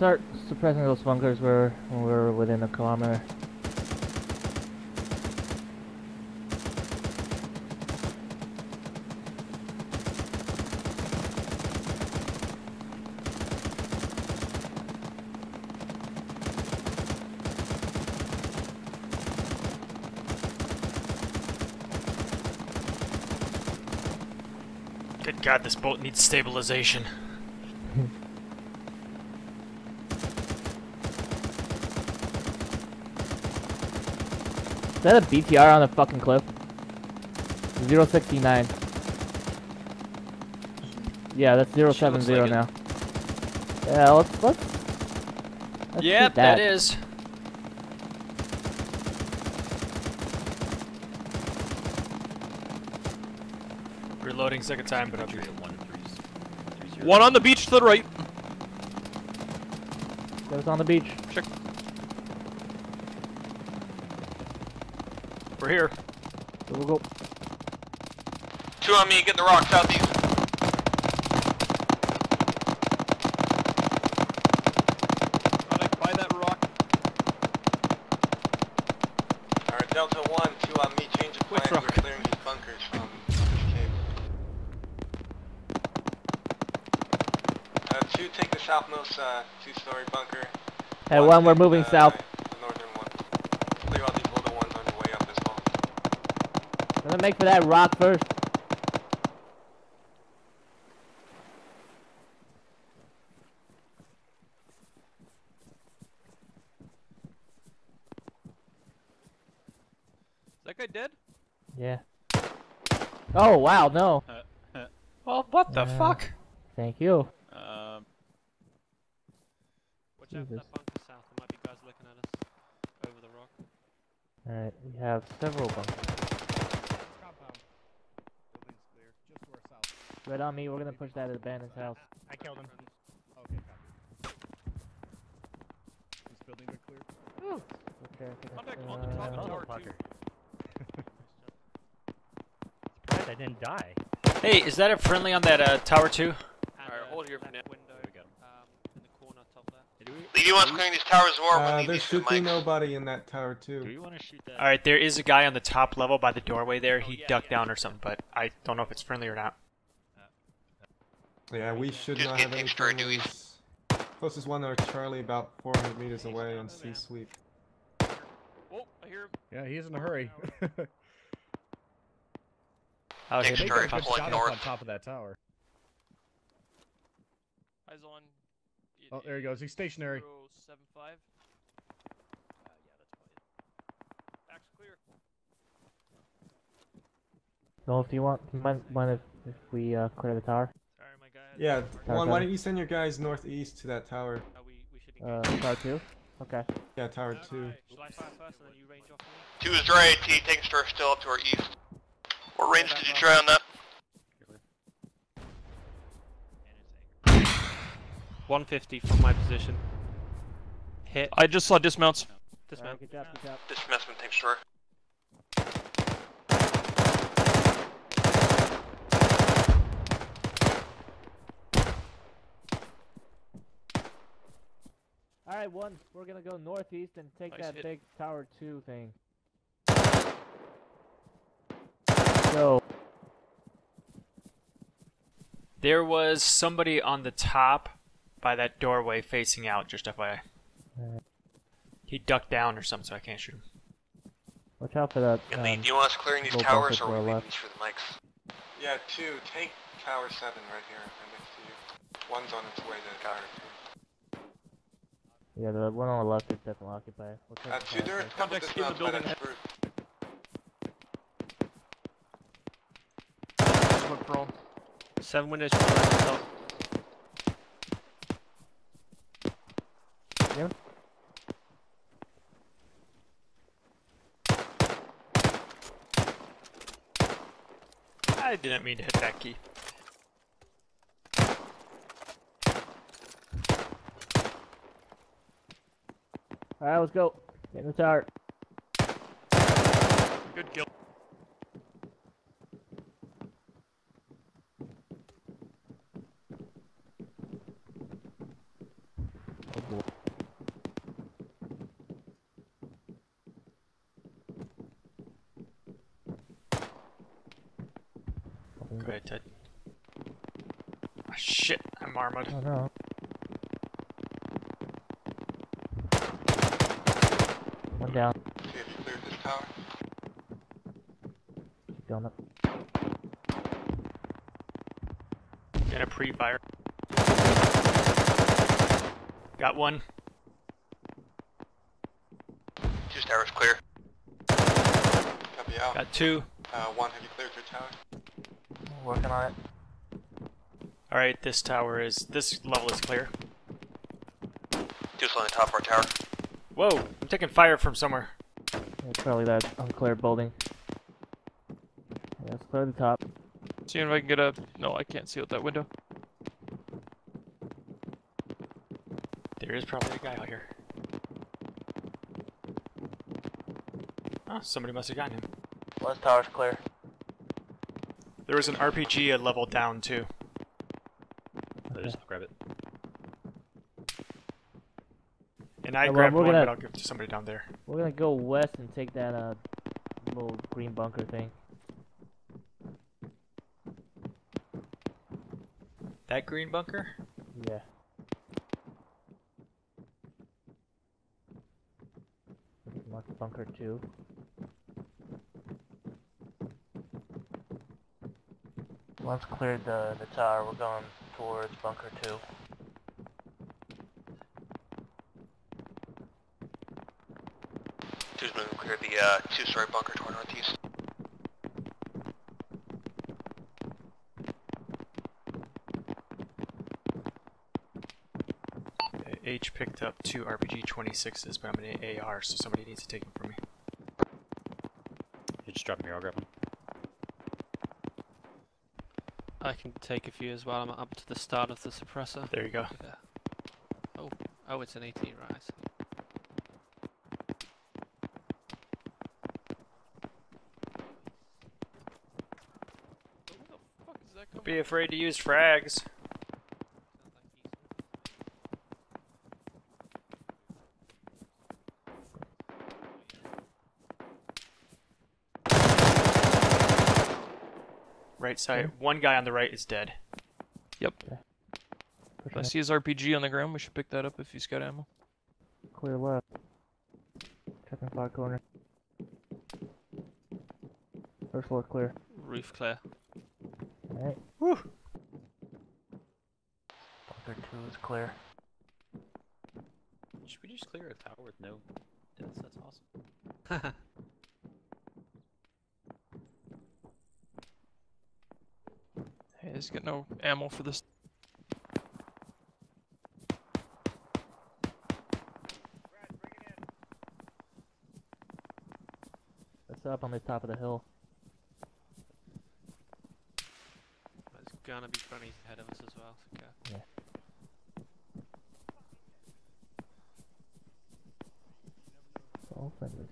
start suppressing those bunkers where we're within a kilometer. Good God, this boat needs stabilization. Is that a BTR on the fucking cliff? 069. Yeah, that's 070 like it. now. Yeah, let's let's. let's Yep, that that is. Reloading second time, but I'll be One on the beach to the right. That was on the beach. We're here. So we'll go. Two on me, get the rock southeast. Right by that rock. Alright, Delta 1, two on me, change of plan. We're rock? clearing these bunkers from Hunter's Cave. Uh, two, take the southmost uh, two-story bunker. Hey, one, we're moving uh, south. The northern one. Clear out these little ones on your way up as well. Gonna make for that rock first. Is that guy dead? Yeah. Oh wow, no. Well, what the Uh, fuck? Thank you. Um, Watch out for that bunker south. There might be guys looking at us over the rock. All right, we have several bunkers. Compound. Building's clear. Just to our south. Right on me. We're gonna push that at abandoned house. I killed him. Okay, copy. This building been cleared? Okay, okay, contact on the top of tower two. Surprised I didn't die. Hey, is that a friendly on that uh, tower two? Alright, hold here for now. window There we go. um, in the corner top there. Do we, Lee, wants clearing these towers as. Uh, need there should be mics. nobody in that tower do too. we want to shoot that? All right, there is a guy on the top level by the doorway there. He Oh, yeah, ducked yeah. down or something, but I don't know if it's friendly or not. Yeah, we should Just not have any things started, do we? friendlies. Closest one are Charlie, about 400 meters away on C sweep. Oh, I hear him. Yeah, he's in a hurry. I'll Thanks, hit They him. Charlie. got a good Pulling shot up north. on top of that tower. Eyes on. Oh, there he goes. He's stationary. 075. Uh, yeah, that's probably it. Back's clear. Noel, do you want? Mind, mind if, if we uh, clear the tower? Sorry, my guy. had Yeah, some one. okay. Why don't you send your guys northeast to that tower? Uh, we, we should Uh, engage. tower two. Okay. Yeah, tower two. Shall I fire first and then you range off me? Two is dry AT, taking star still up to our east. What range did you try on that? 150 from my position. Hit. I just saw dismounts. This Alright, man. good job. Good job. Dismissment, take star. All right, one. We're gonna go northeast and take Nice that hit. big tower two thing. Go. There was somebody on the top by that doorway facing out, just FYI. Alright. He ducked down or something, so I can't shoot him. Watch out for that. Um, do you want us clearing these towers or to we our leave left. these for the Mikes? Yeah, two, take tower seven right here, right next to you. One's on its way to tower two. Yeah, the one on the left is definitely occupied. We'll Uh, the two, there are a Contacts in the building. that. Smoke prone. Seven windows from the top. I didn't mean to hit that key. Alright, let's go. Get in the tower. Good kill. Great, Ted. Oh, shit, I'm armored. Oh no. Down. See you cleared this tower. Keep going up. And a pre-fire. Got one. Two towers clear. Copy out. Got two. Uh, one, have you cleared your tower? Working on it. Alright, this tower is. This level is clear. Two still on the top of our tower. Whoa, I'm taking fire from somewhere. Yeah, probably that uncleared building. Yeah, let's clear the top. Seeing if I can get a. No, I can't see out that window. There is probably a guy out here. Oh, somebody must have gotten him. West tower's clear. There was an RPG a level down too. So just grab it. And I Yeah, well, grabbed we're one, gonna- but I'll give it to somebody down there. We're gonna go west and take that uh little green bunker thing. That green bunker? Yeah. Mark bunker two. Once cleared the the tower, we're going towards bunker two. Two's moving clear the uh, two-story bunker to our northeast. Uh, H picked up two RPG 26s, but I'm an AR, so somebody needs to take them from me. You just drop them here, I'll grab them. I can take a few as well. I'm up to the start of the suppressor. There you go. Yeah. Oh, oh, it's an 18, right? I see. Where the fuck is that Don't coming be afraid to use frags. Right side. One guy on the right is dead. Yep. Pushing I see his RPG on the ground. We should pick that up if he's got ammo. Clear left. Checking far corner. First floor clear. Roof clear. Alright. Whew. Bunker two is clear. Should we just clear a tower with no deaths? That's awesome. Hey, he's got no ammo for this. That's up on the top of the hill. There's gonna be bunnies ahead of us as well. So okay. It's all friendlies.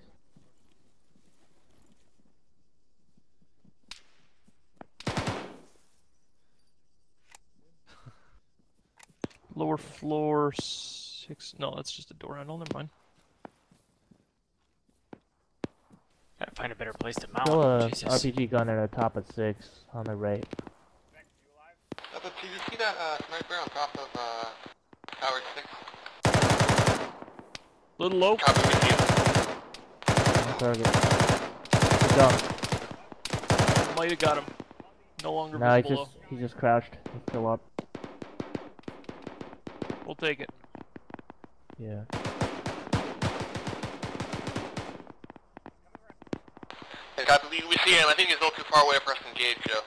Lower floor six. No, that's just a door handle. Never mind. Gotta find a better place to mount. Still a Jesus. RPG gun at the top of six on the right. Uh, but did you see that uh, sniper on top of uh, tower 6? Little low. Copy with you. On target. Good job. Might have got him. No longer No, he visible. just he just crouched. He's still up. We'll take it. Yeah. And copy, we, we see him. I think he's a little too far away for us to engage, Joe.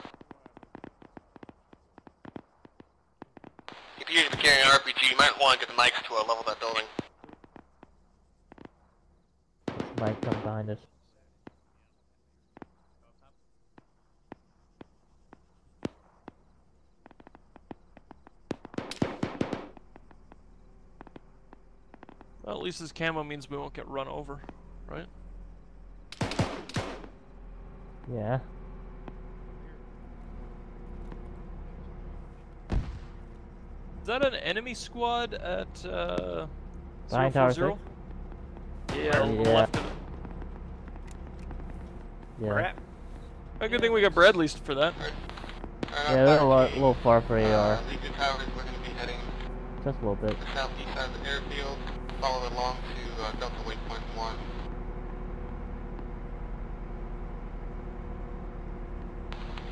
If you're carrying an RPG, you might want to get the Mikes to a level that building. Might come behind us. Well, at least his camo means we won't get run over, right? Yeah. Is that an enemy squad at uh, Behind tower Yeah, on the Yeah. left. Yeah. Crap. A good thing we got Bradley's for that. Alright, Yeah, they're a lot, three, little far for Uh, AR. leave the towers, we're gonna be heading Just a little bit. the southeast side of the airfield, follow along to uh, Delta Waypoint 1.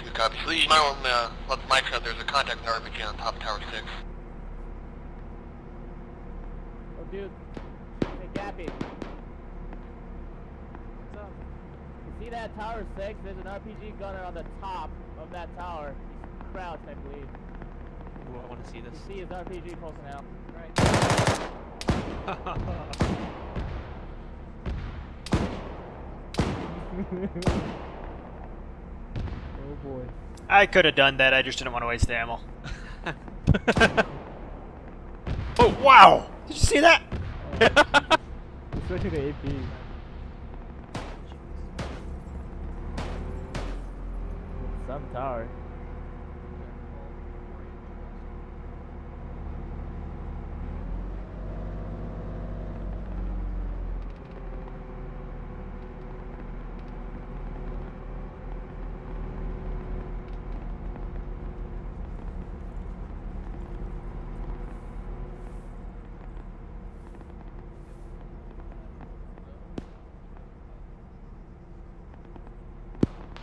Good copy. Lee, my own, uh, let the mic out, there's a contact with RPG on top of Tower 6. Oh, dude. Hey, Gappy. What's up? You see that tower six? There's an RPG gunner on the top of that tower. He's crouched, I believe. Ooh, I want to see this. You see his RPG pulsing out. Right. oh boy. I could have done that. I just didn't want to waste the ammo. oh wow! Did you see that? He's switching to AP.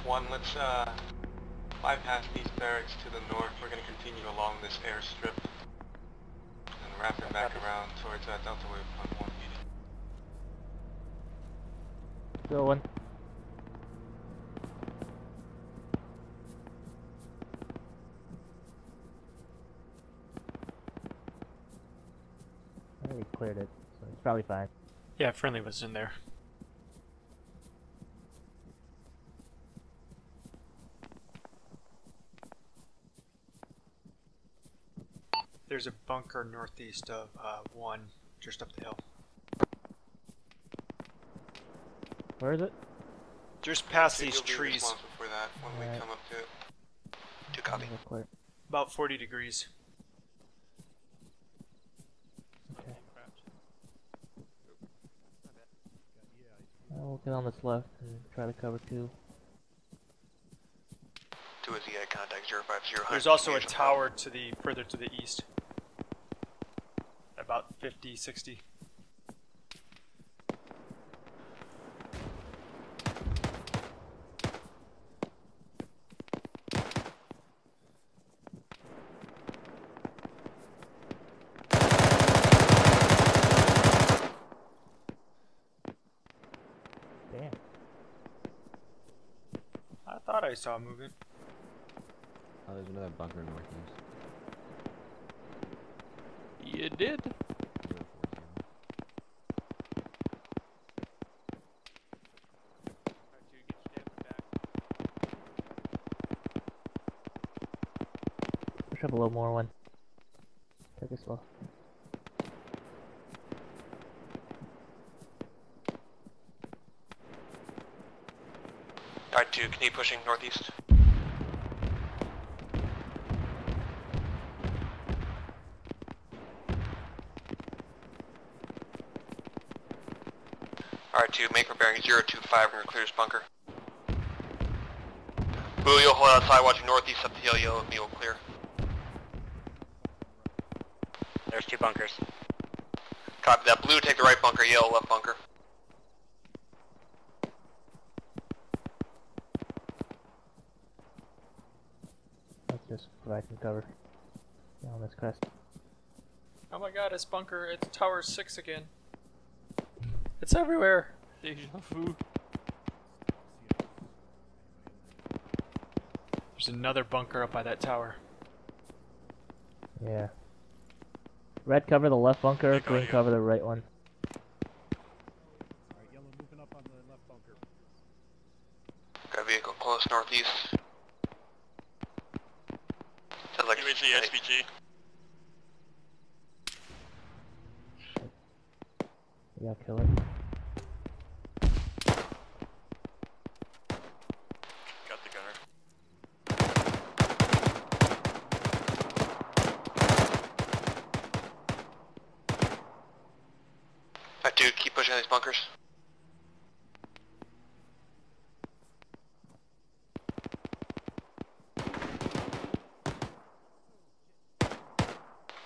One, let's uh, bypass these barracks to the north. We're going to continue along this airstrip and wrapping back around towards uh, Delta Waypoint 1 meeting. Still one. I think we cleared it, so it's probably fine. Yeah, friendly was in there. There's a bunker northeast of uh, one, just up the hill. Where is it? Just past You'll these trees, responsible for that when we Alright. come up to it. Two copy. About 40 degrees. Okay. I'll get on this left and try to cover two. Two is the contact 050. There's also a tower to the further to the east. About 50, 60. Damn. I thought I saw movement. Oh, there's another bunker northeast. You did. 040. Push up a little more one. Take it slow. Alright, two, continue pushing northeast. Alright, two, make for bearing 025 and clear this bunker. Boo, you'll hold outside watching northeast up the hill, yellow and me will clear. There's two bunkers. Copy that. Blue, take the right bunker, yellow, left bunker. Let's just provide some cover. Get on this crest. Oh my god, it's bunker. It's tower 6 again. It's everywhere. Deja vu. There's another bunker up by that tower. Yeah. Red cover the left bunker, green cover the right one. Alright, yellow moving up on the left bunker. Got a vehicle close northeast. Sounds like it's the SPG. We gotta kill it. Got the gunner. Alright, dude, keep pushing these bunkers.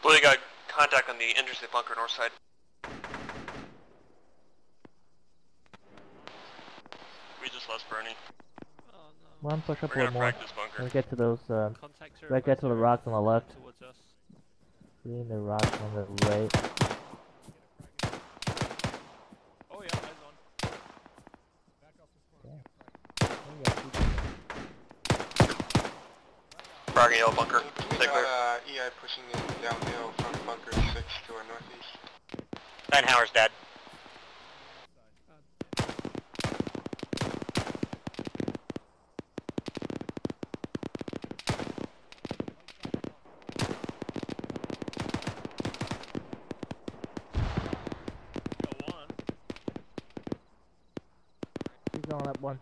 Well, you got contact on the interstate bunker north side. We just lost Bernie. Oh no. One push up We're a gonna little more. bunker. Let's get to those, uh, Contacts are right get to the rocks on the left. Towards us. Green, the rocks on the right. Oh yeah, eyes on. Frog and yellow bunker. We got uh, EI pushing in downhill from bunker 6 to our northeast. Eisenhower's dead. Got one. Keep going up one.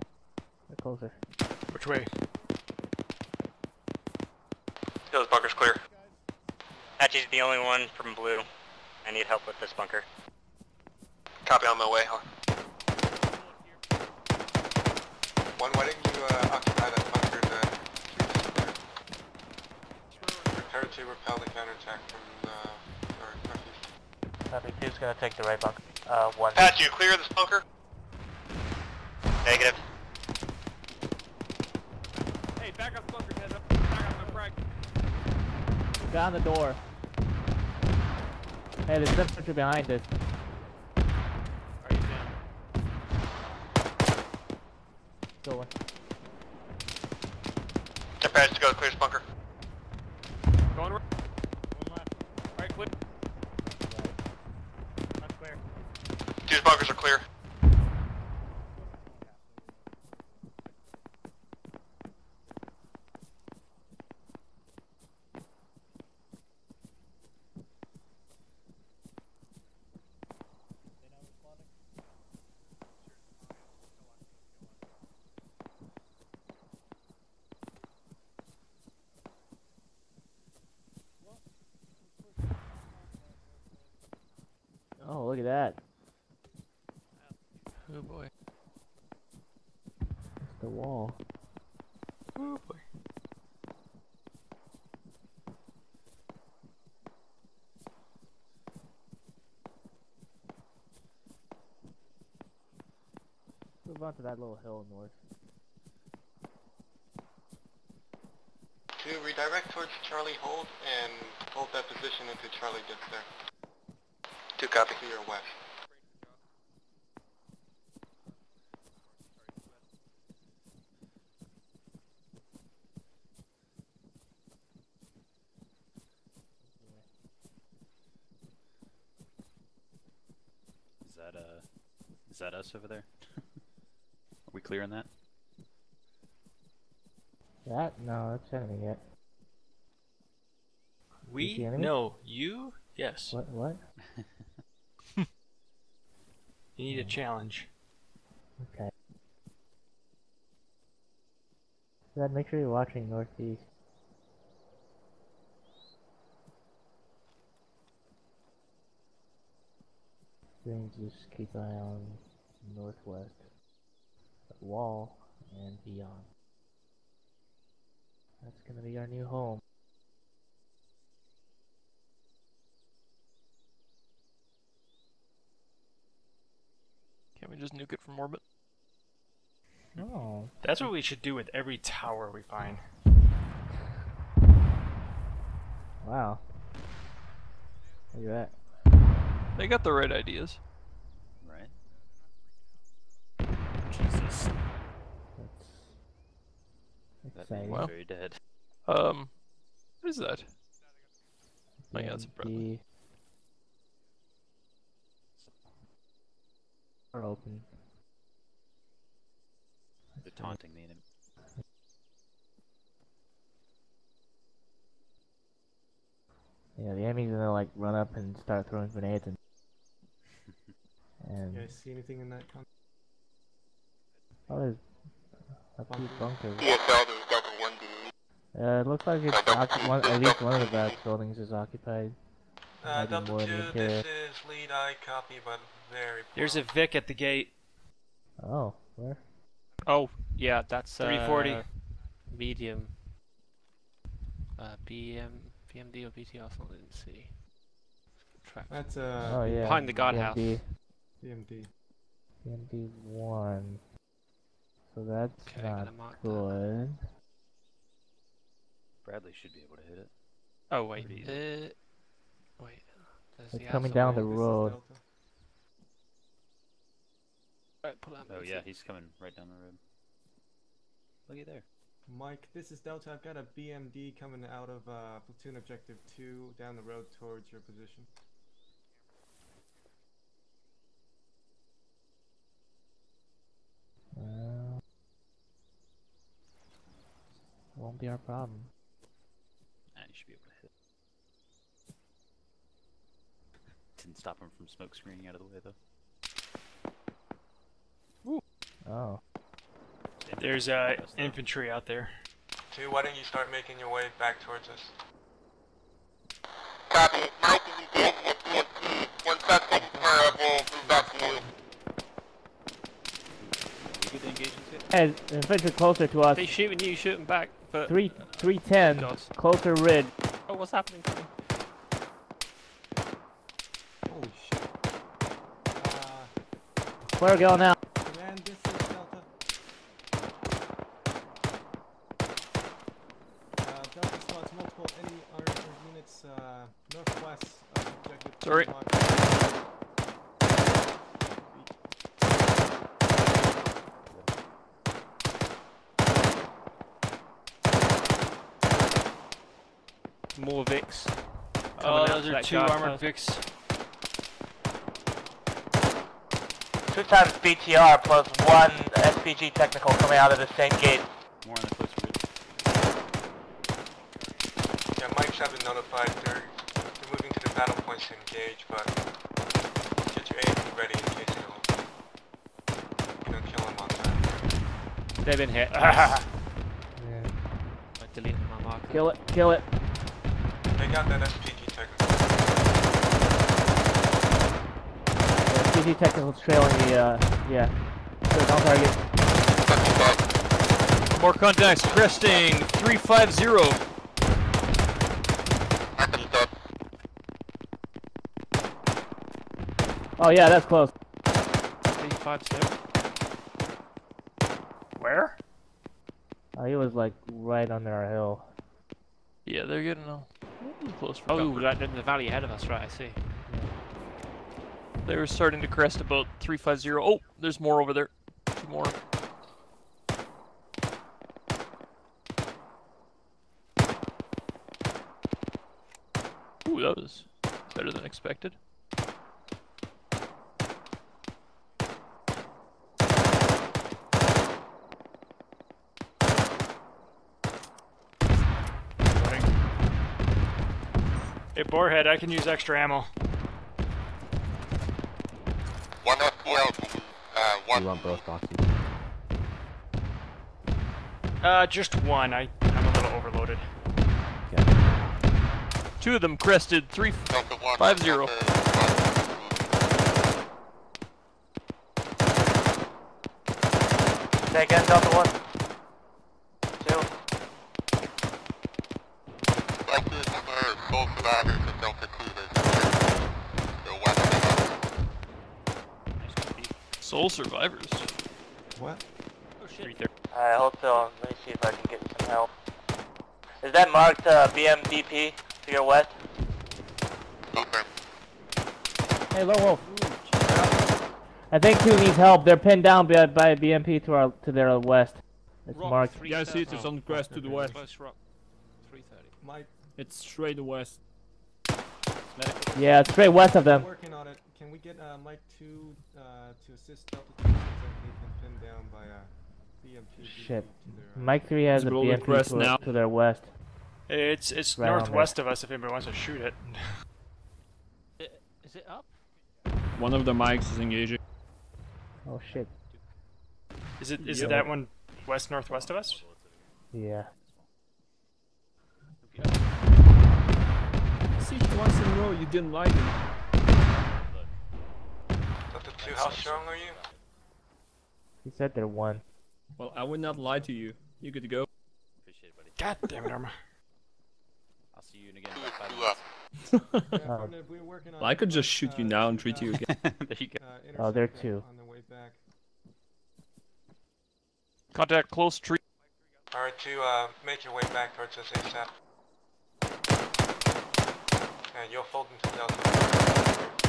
Get closer. Which way? Those bunker's clear. Patchy's the only one from blue. I need help with this bunker. Copy on my way. One, why didn't you uh, occupy that bunker to prepare to repel the counterattack from the or northeast? Copy, two's gonna take the right bunker. Uh, one. Patch, you clear this bunker? Negative. Hey, back up bunker heads up. Back up my frag. Got on the door. Hey, there's infantry behind us. Are you down? To go clear bunker. Going right. One left. Alright, clear. That's clear. Two bunkers are clear. Oh, look at that. Oh boy. It's the wall. Oh boy. Move on to that little hill north. To redirect towards Charlie hold and hold that position until Charlie gets there. Two copy. To your west. Is that uh, is that us over there? Are we clear on that? That? No, that's enemy yet. We? enemy? No. You? Yes. What? What? You need a challenge. Okay. Dad, make sure you're watching northeast. Green, just keep an eye on northwest, wall, and beyond. That's gonna be our new home. Can't we just nuke it from orbit? Oh, That's what we should do with every tower we find. wow. Where you at? They got the right ideas. Right. Jesus. That's That exciting. means Wow. very dead. Um, what is that? Oh yeah, it's a Bradley. Are open. They're taunting the enemy. Yeah, the enemy's gonna like run up and start throwing grenades and. and You guys see anything in that con- oh, there's a few bunkers. ESL, there's Delta 1 D. Uh, it looks like it's occu- one, at least one of the back buildings is occupied. Uh, Maybe Delta more 2, this interior. is lead eye copy, but very There's a Vic at the gate. Oh, where? Oh, yeah, that's uh, 340. medium. Uh, BM VMD or BTR, something I didn't see. Track. That's uh, Oh yeah. Behind the guardhouse. BMD, BMD. BMD one. So that's Okay, not gonna that. good. Bradley should be able to hit it. Oh wait, Pretty uh, wait. There's It's the coming down the road. Right, pull out Oh movie. yeah, he's coming right down the road. Looky there. Mike, this is Delta. I've got a BMD coming out of uh, platoon objective two down the road towards your position. Uh, won't be our problem. Ah, you should be able to hit. Didn't stop him from smoke screening out of the way though. Oh. There's uh, infantry out there. Two, why don't you start making your way back towards us? Copy. Mike, you can hit BMP. One suspect will move back to you. We get the Hey, infantry closer to us. They shooting you, shooting back, but Three, three ten. God. Closer rid. oh, what's happening to me? Holy shit. Uh, Flare going out. command, this is Delta. Uh, Delta spots multiple enemy armored units uh, northwest of objective. two Sorry. marked. More Vicks. Oh, coming out those to are that two guard armored house. Vicks. Two times BTR plus one SPG technical coming out of the same gate. More on the close ridge. Yeah, Mike's have been notified. They're, they're moving to the battle points to engage, but get your aim ready in case you don't, you don't kill them on time. They've been hit. Yeah. I deleted my marker. Kill it. Kill it. They got that SPG technical. CT technical's trailing the. Uh, yeah. Good, on target. More contacts. Cresting 350. Oh yeah, that's close. Three, five, six. Where? Oh, he was like right under our hill. Yeah, they're getting a little close for Oh, comfort. right in the valley ahead of us, right, I see. They were starting to crest about 350. Oh, there's more over there. Two more. Ooh, that was better than expected. Hey, Boarhead, I can use extra ammo. One FPL, uh, one. want both boxes? Uh, just one. I, I'm a little overloaded. Two of them crested three. Delta one. Five zero. Say Delta 1. Two. Delta number sole survivors of Delta Two. They're west Sole survivors. What? Oh shit. Alright, hold still. Let me see if I can get some help. Is that marked uh, BMDP to your west? Confirm. Hey, Low Wolf. I think two needs help. They're pinned down by, by BMP to our to their west. It's Rock, marked. three Yeah, I see it. It's on crest to the west. Rock. 330. Mike, It's straight west. Yeah, it's straight west of them. working on it. Can we get uh, Mike 2 uh, to assist Delta 2 since they've been pinned down by uh, BMP? Shit. their, uh, Mike three has a the BMP crest to, now. to their west. It's it's Right northwest of us if anybody wants to shoot it. Is it up? One of the Mikes is engaging. Oh shit. Is it is Yeah. it that one west northwest of us? Yeah. See, once in a row you didn't like it. Delta 2, how strong are you? He said they're one. Well, I would not lie to you. You good to go? Appreciate it, buddy. God damn it, Arma. I'll see you again in Two, about five two minutes. Yeah, partner, we're working on I could just but, shoot you now and should, treat you again. there you go. Uh, Oh, there are two. On the way back. Contact close tree. Alright, to uh, make your way back towards us ASAP. And you'll fold into Delta.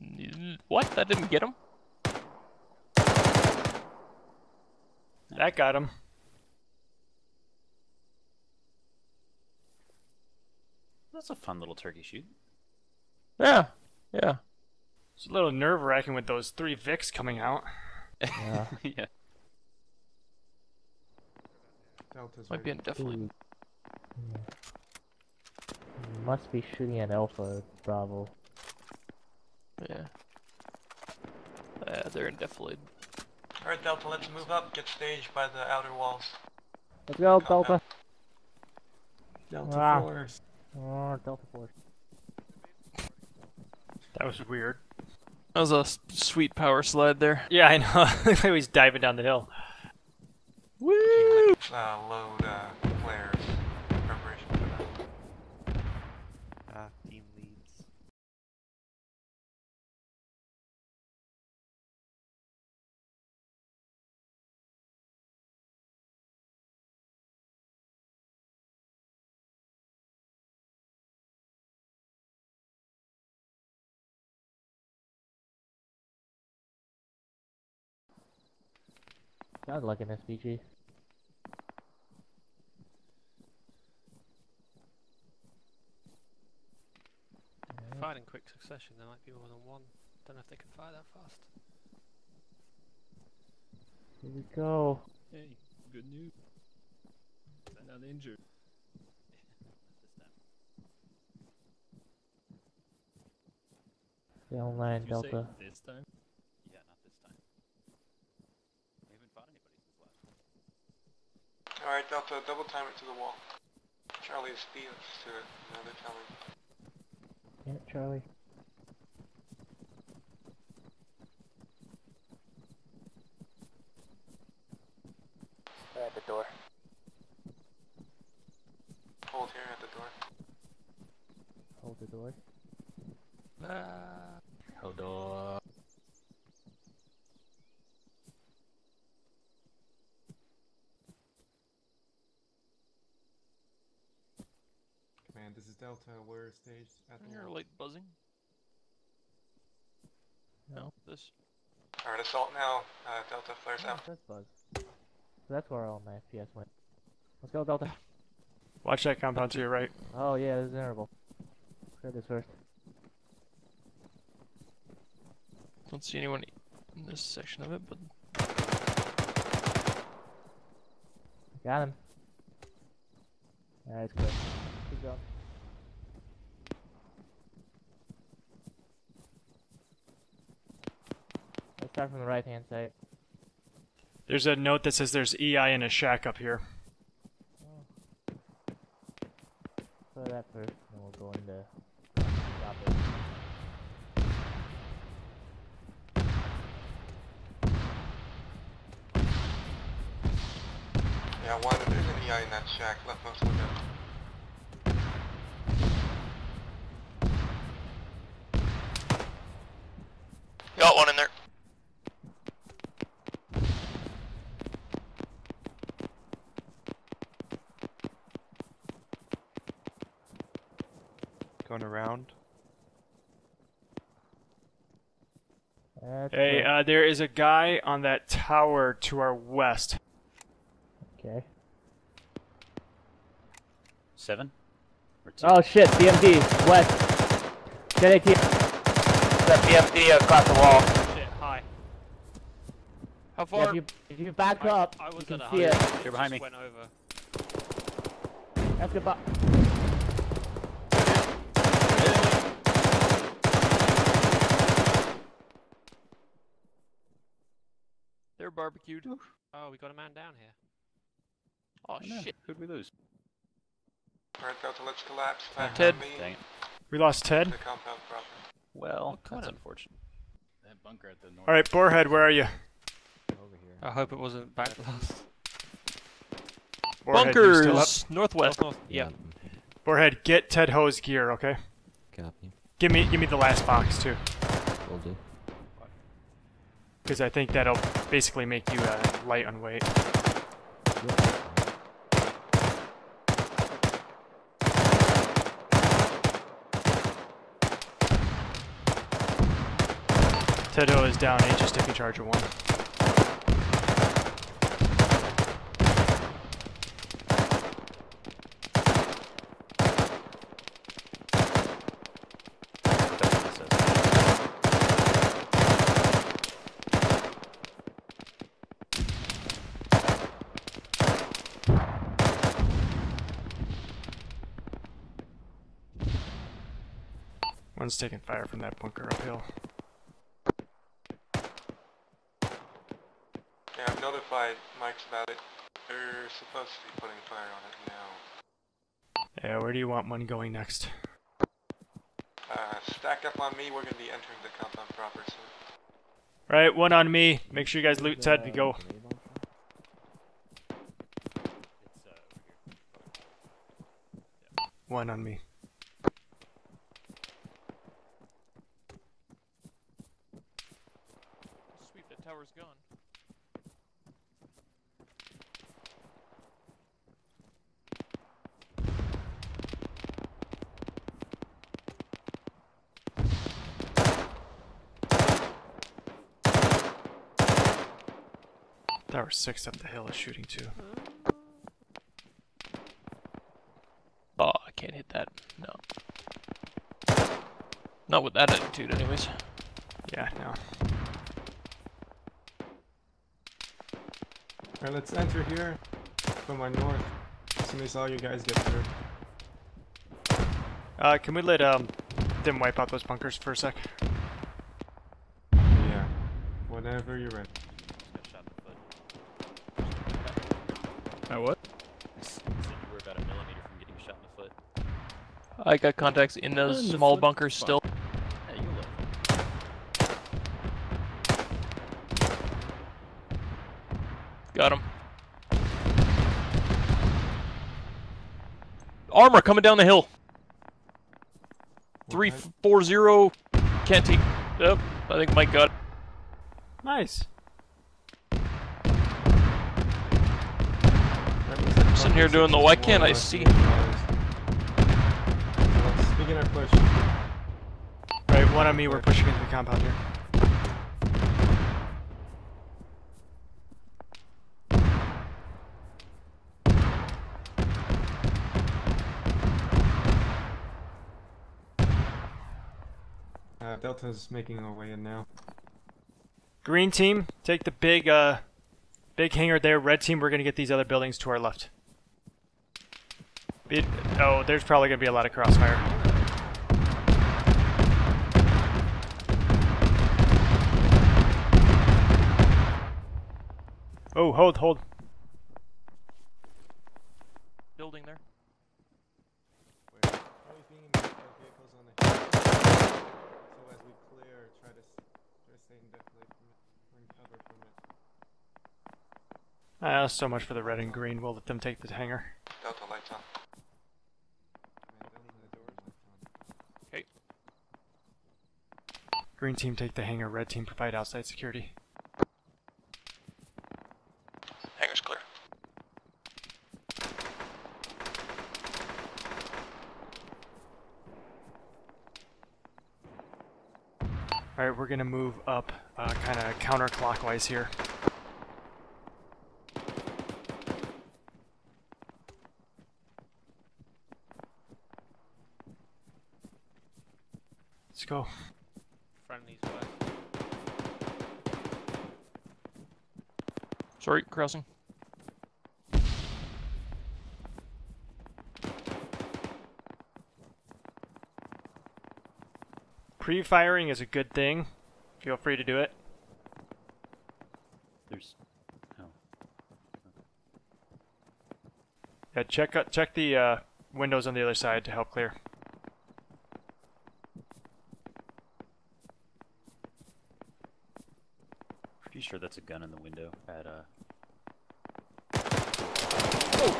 N- What? That didn't get him? That got him. That's a fun little turkey shoot. Yeah. Yeah. It's a little nerve wracking with those three Vicks coming out. Yeah. yeah. Delta's Might be ready. indefinitely. Ooh. Yeah. Must be shooting at Alpha Bravo. Yeah. Yeah, they're in indefinitely. Alright, Delta, let's move up. Get staged by the outer walls. Let's go, Compound. Delta. Delta Ah. Force. Oh, Delta Force. That was weird. That was a sweet power slide there. Yeah, I know. Look like he's diving down the hill. Woo! Uh, load Sounds like an SPG. Fired in quick succession, there might be more than one. Don't know if they can fire that fast. Here we go. Hey, good news. I'm not injured. The online Did you say Delta. this time? Yeah, not this time. We haven't fought anybody since last. Alright, Delta, double time it to the wall. Charlie is speeds to it. No, they're telling. Yeah, Charlie. They're at the door. Hold here at the door. Hold the door. Ah. Hold on. Command, this is Delta. We're staged at the You're wall. like buzzing. No, this. Alright, assault now. Uh, Delta flares Oh, out. it does buzz. So that's where all my FPS went. Let's go, Delta. Watch that compound to your right. Oh yeah, this is interval. Clear this first. Don't see anyone in this section of it, but Got him. Alright, it's good. Keep going. Let's start from the right hand side. There's a note that says there's EI in a shack up here. Clear that first, and we'll go into drop it. Yeah, one, there's an EI in that shack. Leftmost window. Got one in there. Around. That's Hey, uh, there is a guy on that tower to our west. Okay. Seven? Or two? Oh shit, BMD, west. Get AT. The BMD across the wall. Shit, hi. how Yeah, far? if you if you back I, up, I was you at can see hundred. it. You're behind me. Went over. That's goodbye. They're barbecued. Oh, we got a man down here. Oh I know. shit. Who'd we lose? Alright, Delta, let's collapse. Back Ted. Dang it. We lost Ted. the compound proper. Well, that's of- unfortunate. That bunker at the north. All right, Boarhead, where are you? Over here. I hope it wasn't backblast. Warhead, you still up? Bunkers northwest. North, yeah. Boarhead, get Ted Ho's gear, okay? Copy. Give me, give me the last box too, Will do. Because I think that'll basically make you uh, light on weight. Ted Ho is down. H is taking charge of one. Taking fire from that bunker uphill. Yeah, I've notified Mikes about it. They're supposed to be putting fire on it now. Yeah, where do you want one going next? Uh, stack up on me, we're gonna be entering the compound proper soon. Right, one on me. Make sure you guys loot Ted we go. It's over here. One on me. Sweet, that tower's gone. Tower six up the hill is shooting too. Oh, I can't hit that. No. Not with that attitude, anyways. Yeah, no. Alright, let's enter here from my north. As soon as all you guys get through. Uh, can we let um them wipe out those bunkers for a sec? Yeah. Whenever you're ready. Just got shot in the foot. My what? Said you were about a millimeter from getting shot in the foot. I got contacts in those In the small foot? bunkers still. Yeah, you live. Got him. Armor coming down the hill. Three Okay. four zero. Can't take. Yep. I think Mike got it. Nice. That means that Sitting here doing the why can't I less see? Our push. Right, one on me. We're pushing into the compound here. Uh, Delta's making our way in now. Green team, take the big uh big hangar there. Red team, we're gonna get these other buildings to our left. Be- oh, there's probably gonna be a lot of crossfire. Oh, hold, hold. Building there. Always being in our vehicles on the hill. So as we clear, try to, s- try to stay indefinitely from it. hold, hold. Building there. from it. Uh, so much for the red and green. We'll let them take the hangar. Delta lights on. Man, don't leave the doors on. Okay. Green team take the hangar. Red team provide outside security. All right, we're gonna move up, uh, kind of counterclockwise here. Let's go. Friendly's west. Sorry, crossing. Pre-firing is a good thing. Feel free to do it. There's. Oh. Yeah, check uh, check the uh, windows on the other side to help clear. Pretty sure that's a gun in the window at uh.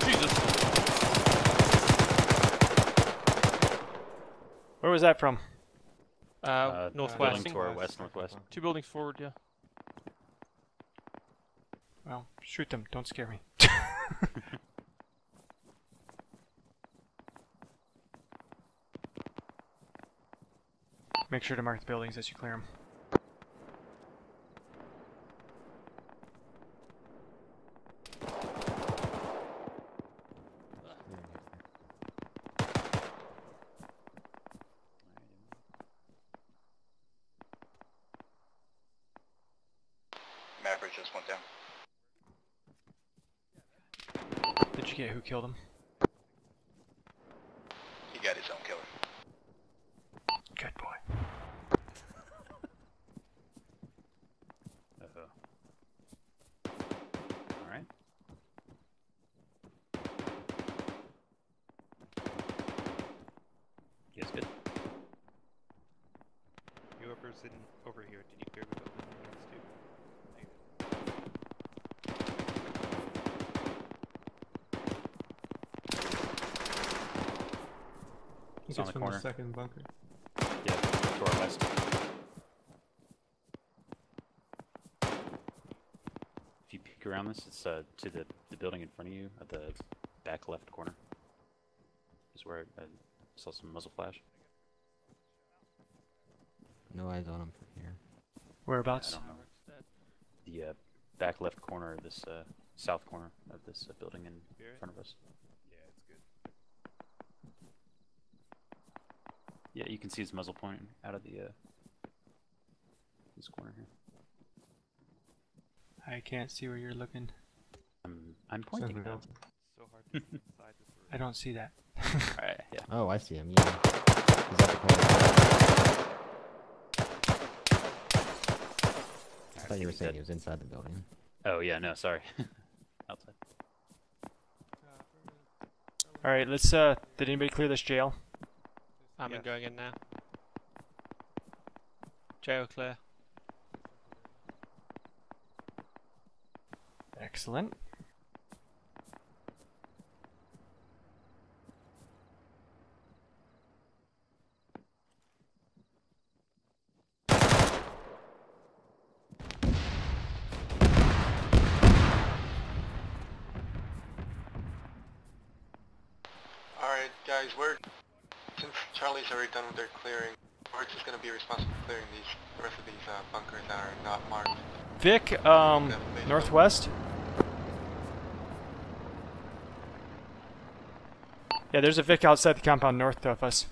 Jesus. Where was that from? Uh, Uh, northwest. Building to our west northwest. Two buildings forward, yeah. Well, shoot them. Don't scare me. Make sure to mark the buildings as you clear them. Maverick just went down. Did you on the from corner. the second bunker. Yeah, to our west. If you peek around this, it's uh, to the, the building in front of you at the back left corner. Is where I, I saw some muzzle flash. No eyes on him from here. I Whereabouts? don't know. The uh, back left corner of this, uh, south corner of this uh, building in front of us. Yeah, it's good. Yeah, you can see his muzzle pointing out of the uh, this corner here. I can't see where you're looking. I'm I'm pointing Something now. else. So hard to see inside this room. I don't see that. Alright, yeah. Oh, I see him. Yeah. He's at the corner. I thought you were saying he was inside the building. Oh yeah, no, sorry. Outside. All right, let's. Uh, did anybody clear this jail? I'm Yes. going in now. Jail clear. Excellent. Alright, guys, we're... Since Charlie's already done with their clearing, we're just gonna be responsible for clearing these, the rest of these uh, bunkers that are not marked. Vic, um, northwest. Yeah, there's a Vic outside the compound north of us.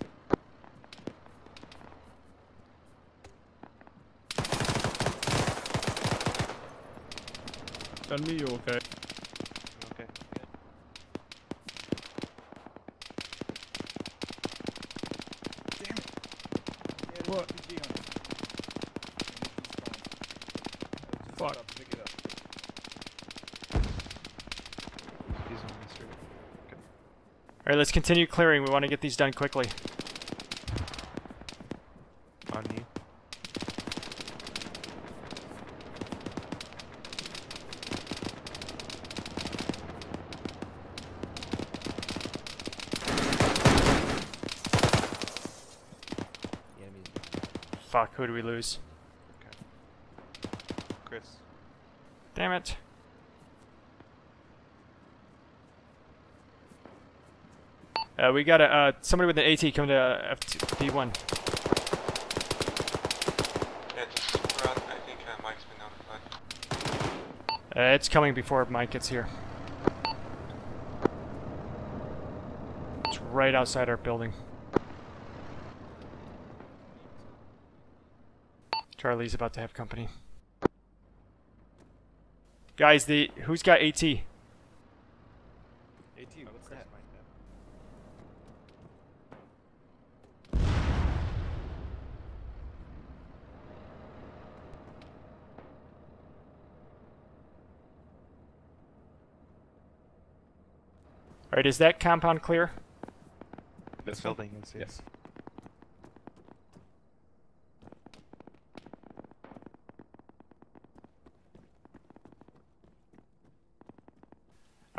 Tell me you okay. Okay. What? Fuck. Pick it up. He's on this room. All right, let's continue clearing. We want to get these done quickly. On you. The enemy's Fuck, who do we lose? Chris. Damn it. Uh, we got a, uh, somebody with an AT coming to uh, F1. Yeah, just spread. I think uh, Mike's been notified. Uh, it's coming before Mike gets here. It's right outside our building. Charlie's about to have company. Guys, the who's got AT? AT, what's that? All right, is that compound clear? This building is yes.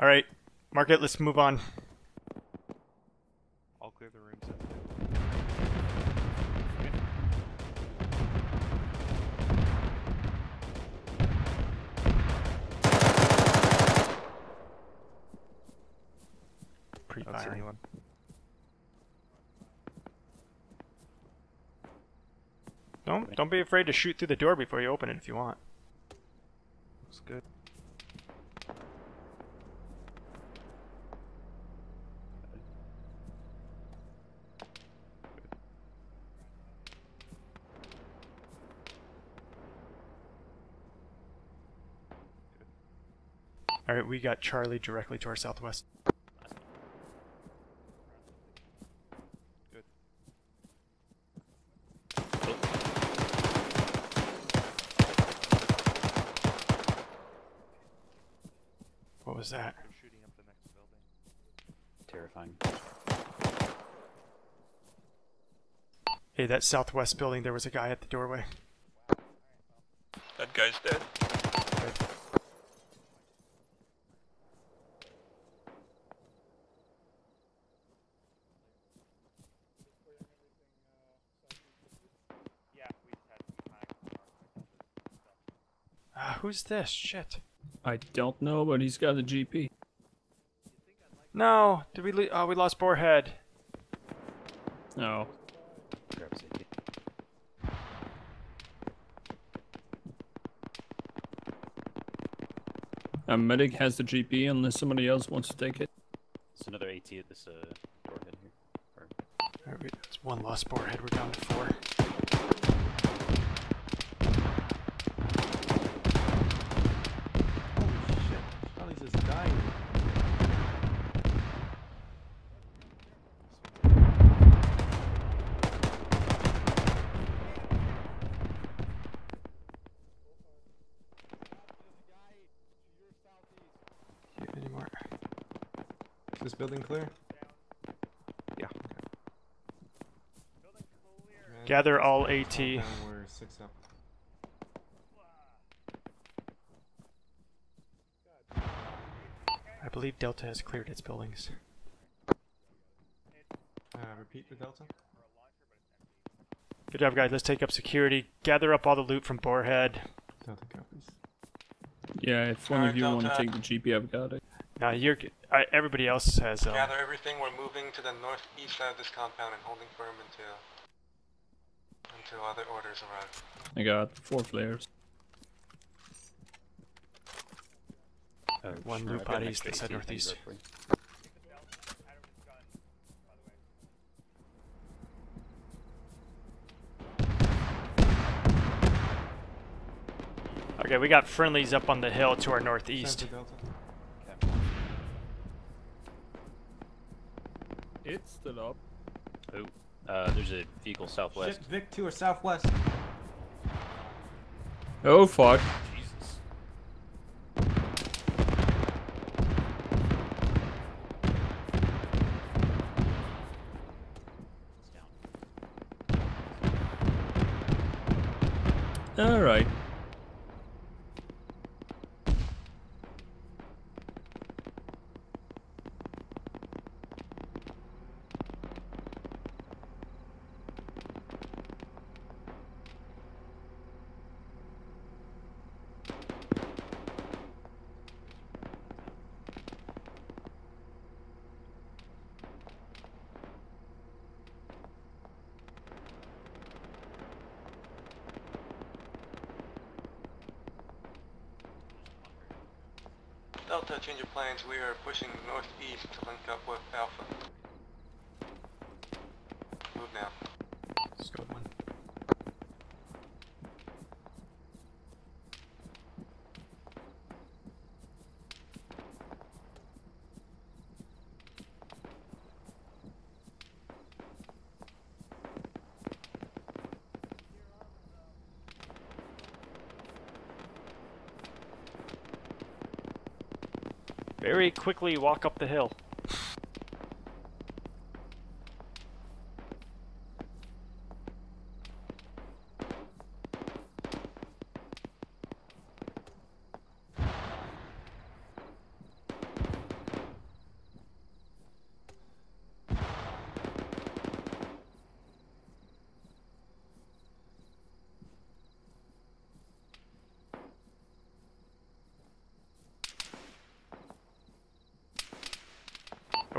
All right, Mark it. Let's move on. I'll clear the rooms. I don't see Pre-firing. anyone. Don't be afraid to shoot through the door before you open it if you want. Looks good. All right, we got Charlie directly to our southwest. Good. What was that? They're shooting up the next building. Terrifying. Hey, that southwest building. There was a guy at the doorway. That guy's dead. Ah, who's this? Shit. I don't know, but he's got a GP. No, did we? Le- oh, we lost Boarhead. No. Grab safety. A medic has the GP unless somebody else wants to take it. It's another AT at this uh, doorhead here. All right, it's one lost Boarhead. We're down to four. Holy shit. Charlie's just dying. Can't anymore. Is this building clear? Yeah. Man, Gather all down, AT. We're six up. I believe Delta has cleared its buildings. Uh, repeat the delta. Good job, guys. Let's take up security. Gather up all the loot from Boarhead. Delta copies. Yeah, if one Alright, of you want to take the GP, I've got it. Now you're. g- I, everybody else has. Um, Gather everything. We're moving to the northeast side of this compound and holding firm until until other orders arrive. I got four flares. uh, One sure, loot I've got an bodies extra that said AT, I can northeast. grab for you. Okay, we got friendlies up on the hill to our northeast. It's still up. Oh, uh, there's a vehicle southwest. Shit, Vic to or southwest. Oh fuck. Jesus. Alright. Delta, change of We are pushing northeast to link up with Alpha. Move now. Let's go one. Very quickly walk up the hill.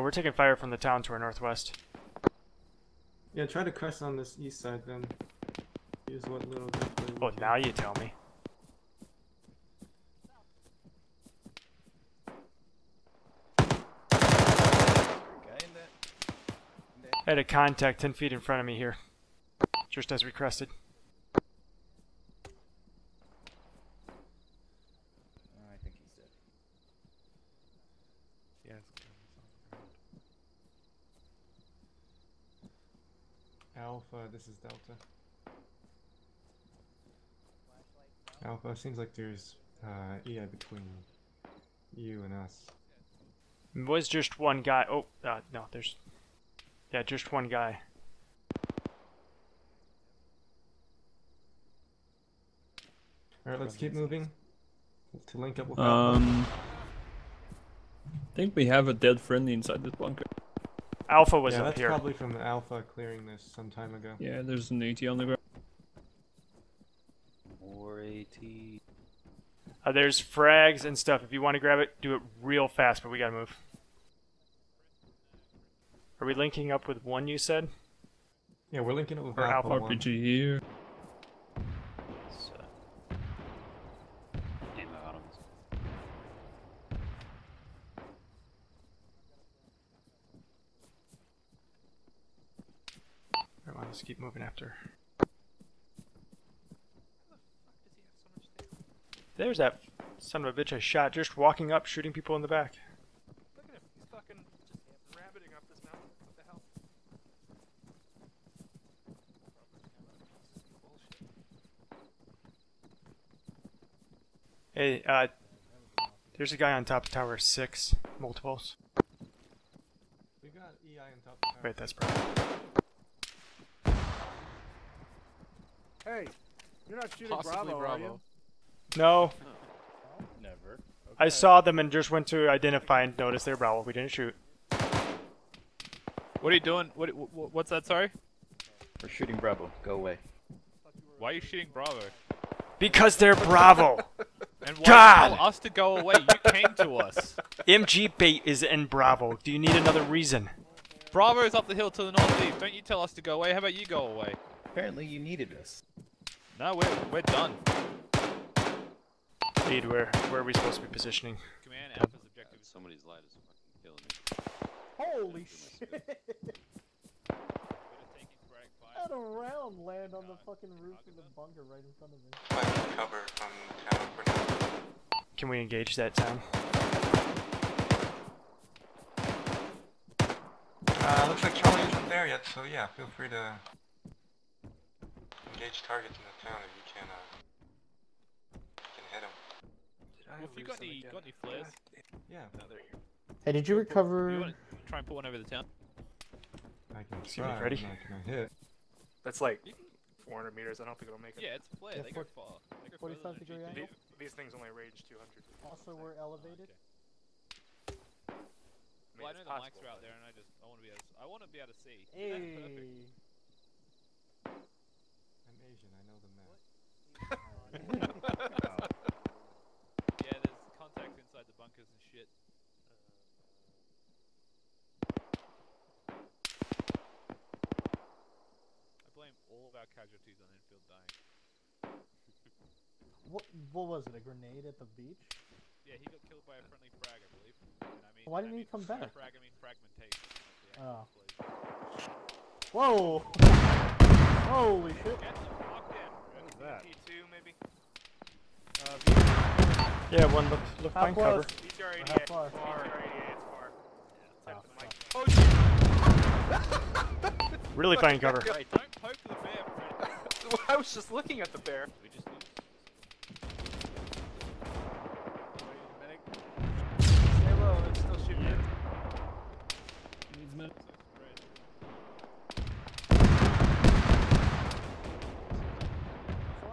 Oh, we're taking fire from the town to our northwest. Yeah, try to crest on this east side then. Use what little. Well, now you tell me. I had a contact 10 feet in front of me here. Just as we crested. I think he's dead. Yeah, it's kind of on the ground. Alpha, this is Delta. Alpha, seems like there's uh, EI between you and us. It was just one guy. Oh, uh, no, there's. Yeah, just one guy. Alright, let's keep moving. To link up with Alpha. Um, I think we have a dead friendly inside this bunker. Alpha was yeah, up that's here. probably from the Alpha clearing this some time ago. Yeah, there's an AT on the ground. More AT. Uh, there's frags and stuff. If you want to grab it, do it real fast, but we gotta move. Are we linking up with one you said? Yeah, we're linking up with Or Alpha. Alpha. one. RPG here. It's, uh, ammo out on this. Alright, well, let's keep moving after. There's that son of a bitch I shot just walking up, shooting people in the back. Look at him. He's fucking just rabbiting up this mountain. What the hell? Hey, uh, there's a guy on top of tower six, multiples. We got EI on top of tower Wait, that's six. Bravo. Hey, you're not shooting Possibly Bravo, are you? No, oh, Never. I saw them and just went to identify and noticed they're Bravo. We didn't shoot. What are you doing? What, what what's that? Sorry. We're shooting Bravo. Go away. Why are you shooting Bravo? Because they're Bravo! And why God! tell us to go away? You came to us. MG bait is in Bravo. Do you need another reason? Bravo is up the hill to the northeast. Don't you tell us to go away. How about you go away? Apparently you needed us. No, we're we're done. Lead, where, where are we supposed to be positioning? Command Alpha's objective is Somebody's light is fucking killing me. Holy shit! we're just taking sporadic fire. Had a round land on the fucking roof of the bunker right in front of me. Find cover from town for now. Can we engage that town? Uh, looks like Charlie isn't there yet, so yeah, feel free to engage targets in the town if you can, uh, you can hit them. Well, if you got any got any flares, Yeah, No, they're here. Hey, did you recover? you want to try and put one over the town? I can Excuse me, try. Freddy? I'm not gonna hit. That's like 400 meters. I don't think it'll make it. Yeah, it's a flare. Yeah, they go for- far. They go 45 than degree angle? The- These things only range 200. Also, we're elevated. I mean, Well, I know the Mikes are out there, and I just I want to be able to, I want to be able to see. That's Hey. perfect. I'm Asian. I know the map. Yeah, there's contacts inside the bunkers and shit. Uh, I blame all of our casualties on infield dying. What? What was it? A grenade at the beach? Yeah, he got killed by a friendly frag, I believe. And I mean, Why didn't he mean come back? Frag, I mean fragmentation. Oh. actual. Whoa! Holy shit! Get the fuck down. What is that? T2 maybe? Yeah, one look, look How fine cover. close? BTR How far? BTR 88 is far. Tap the mic. fuck. Oh shit! Really fine cover. Hey, don't poke the bear, Fred. I was just looking at the bear. We just lose. Stay low, it's still shooting you. Needs med-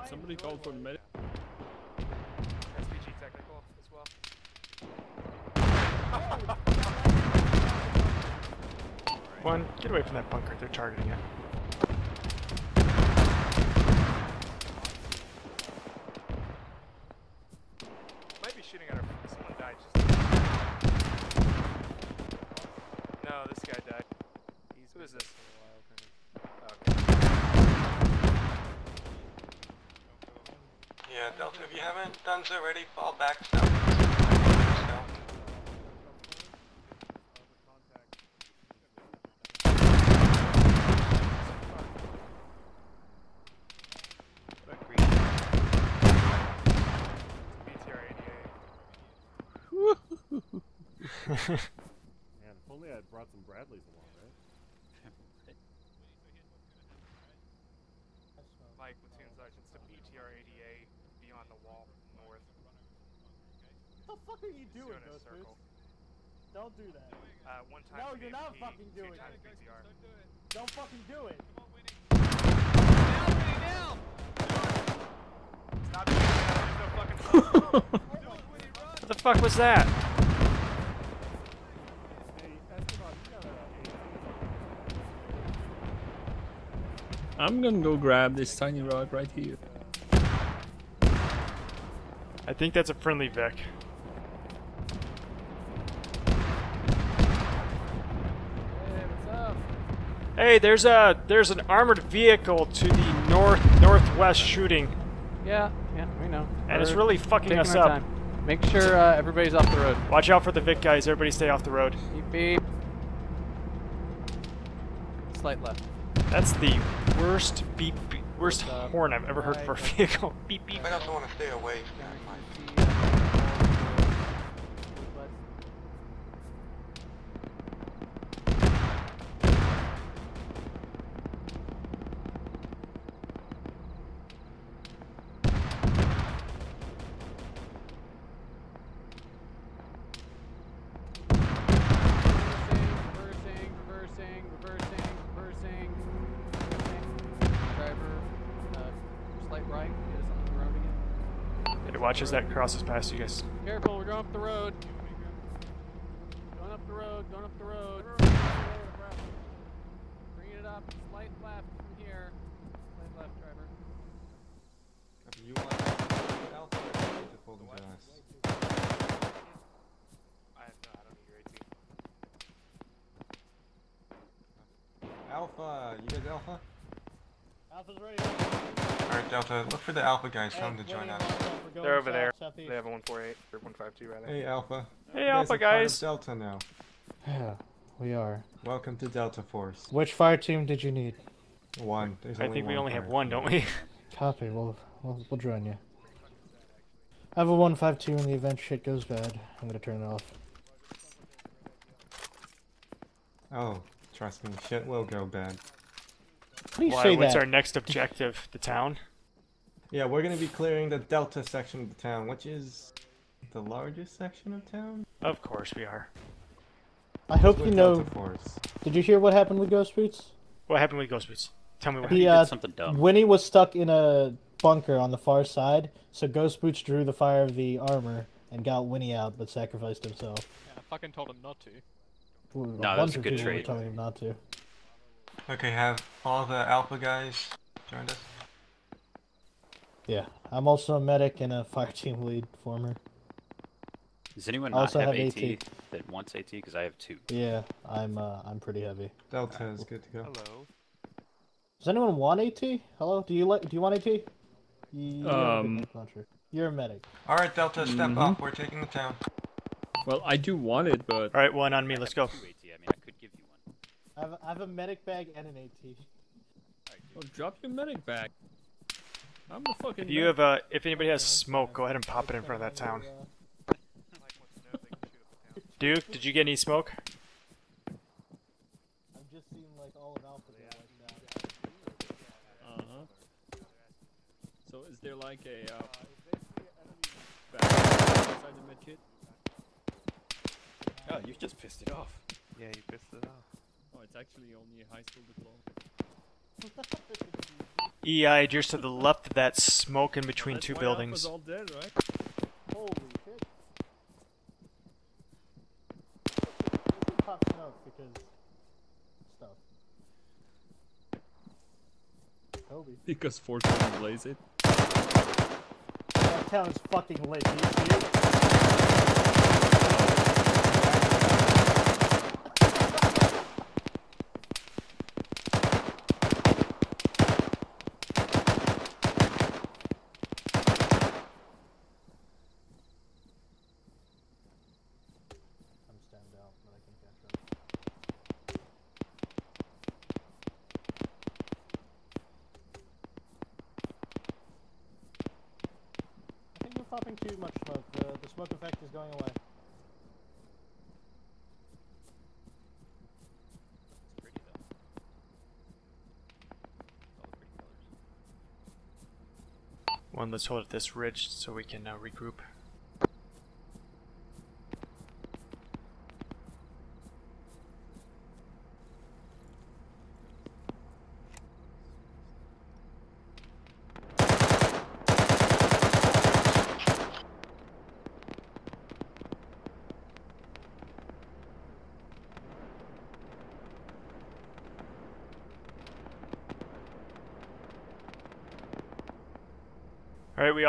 Somebody called for medic. One, get away from that bunker. They're targeting it. Might be shooting at our... Someone died just... No, this guy died. He's Who is this? Yeah, Delta, if you haven't done so already, fuck are you doing, Doing Ghost circle. Boots? Don't do that. Uh, one time No, you're not AMP, fucking doing it. times BTR. Don't fucking do it. Stop doing that. There's no fucking What the fuck was that? Hey, Esteban, you got a I'm gonna go grab this tiny rock right here. I think that's a friendly Vic. Hey, what's up? Hey, there's a there's an armored vehicle to the north northwest shooting, Yeah, yeah, we know. and it's We're really fucking taking us our up. time. Make sure uh, everybody's off the road. Watch out for the Vic guys. Everybody stay off the road. Beep beep. Slight left. That's the worst beep, beep worst What's up? horn I've ever heard for a vehicle. Beep beep. You might also want to stay away from that. Reversing, reversing, reversing, reversing, reversing. Driver, uh, slight right. Get us on the road again. Hey, watch as that crosses past you guys. Careful, we're going up the road. Going up the road, going up the road. Bringing it up, slight left from here. Slight left, driver. You want Alpha or do you just hold them to us? I no, I don't need your AT. Alpha, you guys Alpha? Alpha's ready. Alright, Delta, look for the Alpha guys. Tell them to join us. They're over there. They have a 148 or 152 rather. Hey Alpha. Hey, You guys Alpha are part of guys. Delta now. Yeah, we are. Welcome to Delta Force. Which fire team did you need? One. There's I only think we one only have one, don't we? Copy. We'll we'll, we'll join you. I have a 152 in the event shit goes bad. I'm gonna turn it off. Oh, trust me, shit will go bad. How do you Why? say What's that? our next objective? The town. Yeah, we're gonna be clearing the Delta section of the town, which is the largest section of town. Of course we are. I hope you know. Delta Force. Did you hear what happened with Ghost Boots? What happened with Ghost Boots? Tell me what He, happened. uh, Winnie was stuck in a bunker on the far side, so Ghost Boots drew the fire of the armor and got Winnie out, but sacrificed himself. Yeah, I fucking told him not to. Ooh, No, a that's a good people trade. telling him not to. Okay, have all the Alpha guys joined us? Yeah, I'm also a medic and a fire team lead former. Does anyone I not also have, have AT, AT. that wants AT? Because I have two. Yeah, I'm uh, I'm pretty heavy. Delta is good to go. Hello. Does anyone want AT? Hello, do you like? Do you want AT? You have a good Um, knife launcher. You're a medic. Alright, Delta, step Mhm. up. We're taking the town. Well, I do want it, but. All right, one on me. Let's go. AT. I mean, I could give you one. I have, I have a medic bag and an AT. Oh, drop your medic bag. I'm the fucking. If you have uh, if anybody has smoke, go ahead and pop it in front of that town. Duke, did you get any smoke? I've just seen like all of Alpha like that. Uh huh. So is there like a uh, back inside the med kit? Oh, you just pissed it off. Yeah, you pissed it off. Oh, it's actually only a high school diploma. EI just to the left of that smoke in between That's two buildings. All dead, right? Holy shit! Pop smoke because stuff. Kobe. Because 420 blaze it. That town is fucking lit. Do you see it? too much smoke. The, the smoke effect is going away. It's pretty though. All the pretty colors. One, let's hold at this ridge so we can uh, regroup.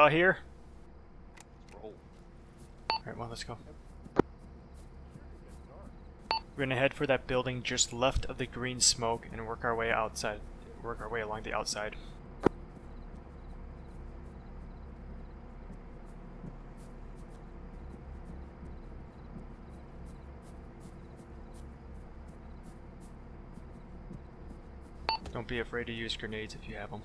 All right, we all here? Roll. All right, well, let's go. We're gonna head for that building just left of the green smoke and work our way outside. Work our way along the outside. Don't be afraid to use grenades if you have them.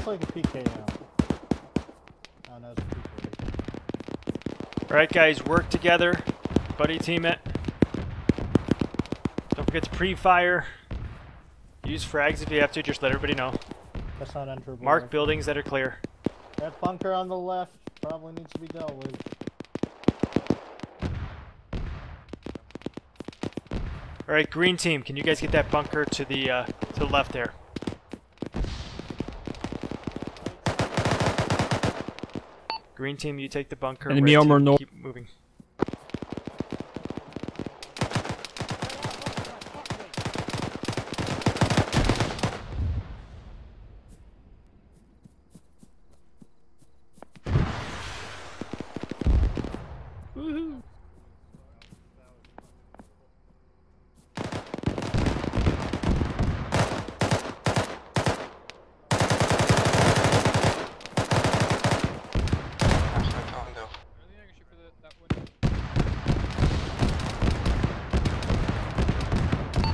Sounds like a PK now. Oh no, it's PK. Alright guys, work together. Buddy team it. Don't forget to pre-fire. Use frags if you have to, just let everybody know. That's not enterable. Mark buildings that are clear. That bunker on the left probably needs to be dealt with. Alright, green team, can you guys get that bunker to the uh, to the left there? Green team, you take the bunker. Enemy armor team. Keep moving. Woohoo!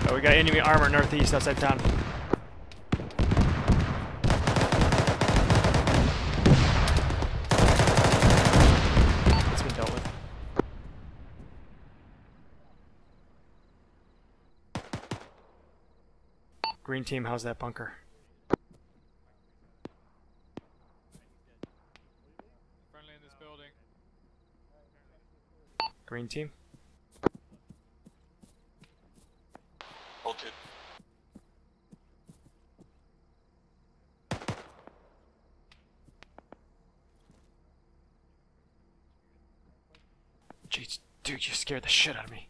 Oh, we got enemy armor northeast outside town. It's been dealt with. Green team, how's that bunker? Friendly in this building. Green team? Hold it. Jeez, dude, you scared the shit out of me.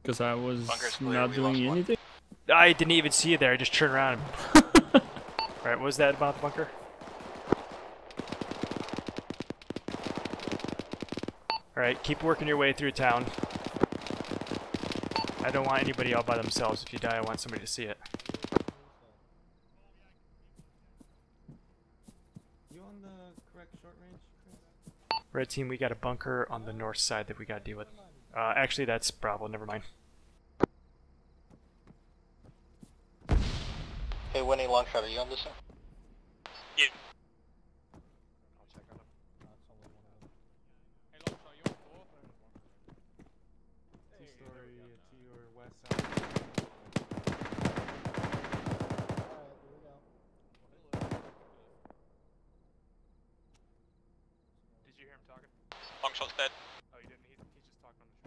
Because I was clear, not we doing lost one. anything. I didn't even see you there. I just turned around. And... Alright, what was that about the bunker? Alright, keep working your way through town. I don't want anybody all by themselves. If you die, I want somebody to see it. You on the correct short range, Chris? Red team, we got a bunker on the north side that we gotta deal with. Uh, actually, that's Bravo. Never mind. Hey, Winnie Longshot, are you on this one? Yeah. I'll check on him. Hey, Longshot, you on four? Two-story uh, to your west side. Did you hear him talking? Longshot's dead. Oh, you didn't? He, he's just talking on the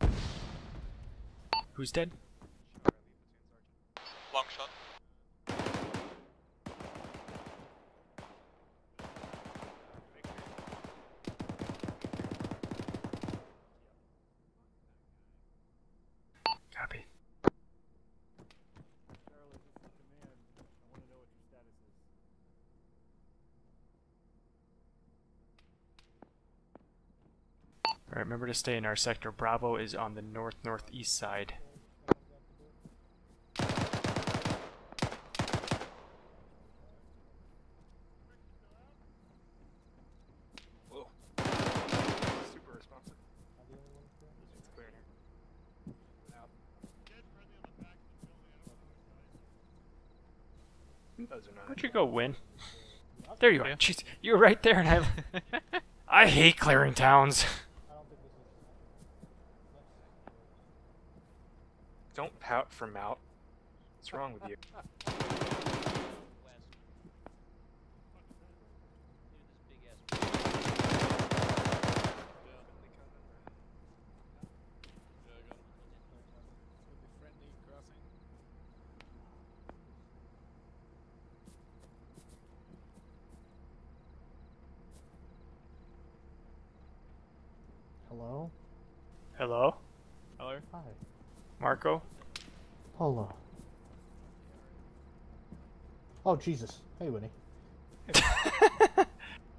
shore. Who's dead? Longshot. Copy. Alright, remember to stay in our sector. Bravo is on the north northeast side. Whoa. Super responsive. It's clear in here. Out. Those are not. Where'd you go, Win? There you are. Jeez, you were right there, and I. I hate clearing towns. Don't pout for mout. What's wrong with you? Hello? Hello, Hello? Hi. Marco. Hello. Oh, Jesus. Hey, Winnie. I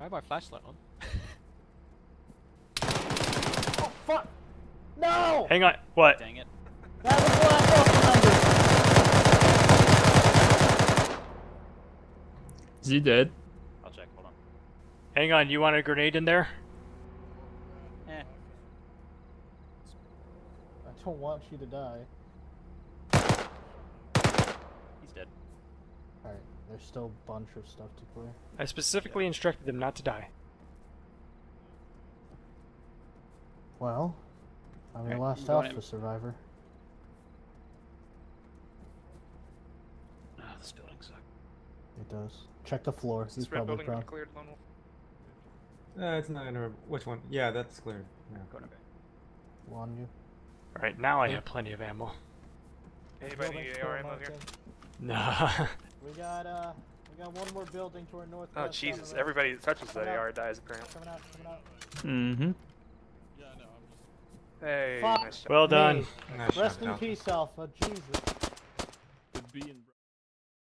have my flashlight on. Oh, fuck! No! Hang on. What? Dang it. That was what I don't remember. Is he dead? I'll check. Hold on. Hang on. You want a grenade in there? Eh. I don't want you to die. He's dead. Alright, there's still a bunch of stuff to clear. I specifically instructed them not to die. Well, I'm your Okay, last I'm alpha in. survivor. Ah, this building sucks. It does. Check the floor. Is He's this red probably building prone. cleared, Lone Wolf? Uh, it's not gonna which one. Yeah, that's cleared. Yeah. Going okay. On you. Alright, now I have plenty of ammo. Anybody need still AR ammo here? Nah. In. We got uh, we got one more building to our north. Oh Jesus! Everybody that touches the Coming out. AR dies apparently. Coming out, coming out. Mm-hmm. Hey, Fuck nice job. well done. Me. Nice Rest job, in Alpha. peace, Alpha. Jesus. Could be in